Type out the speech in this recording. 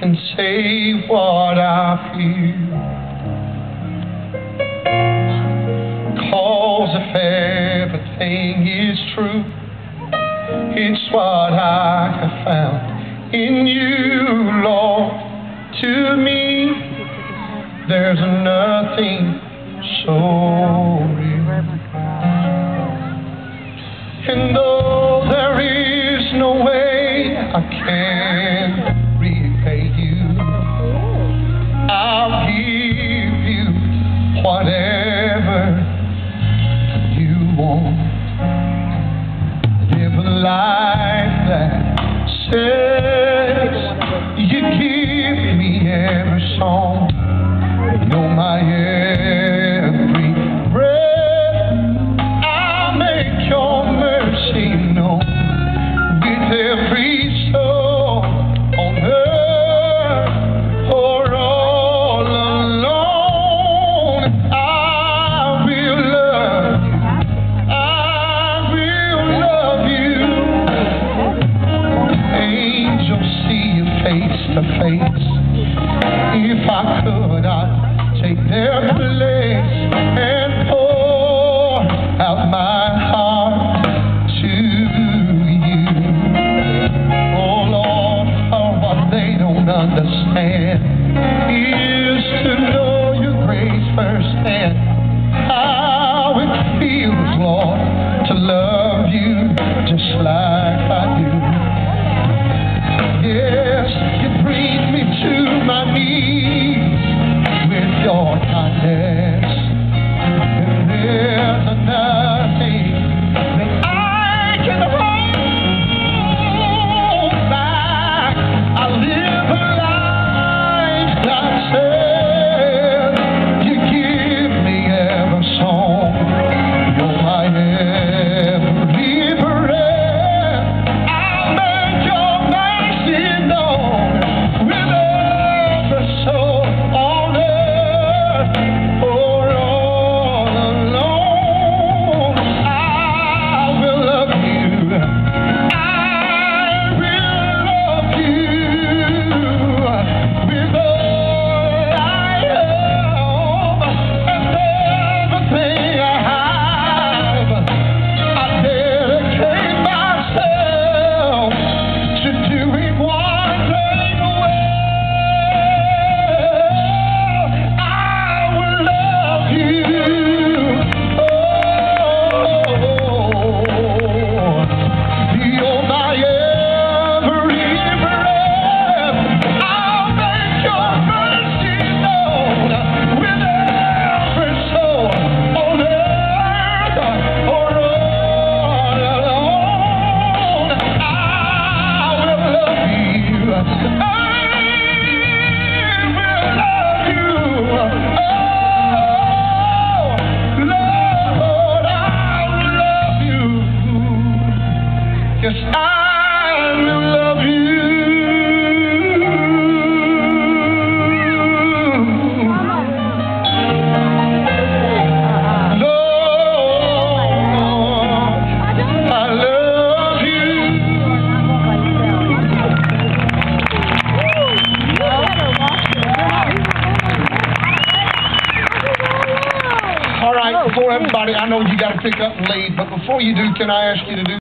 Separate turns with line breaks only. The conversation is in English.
can say what I feel. Cause if everything is true, it's what I have found in you, Lord. To me, there's nothing so Live a life that says to face. If I could, I'd take their place and pour out my heart to you. Oh Lord, oh, what they don't understand. before everybody, I know you got to pick up and leave, but before you do, can I ask you to do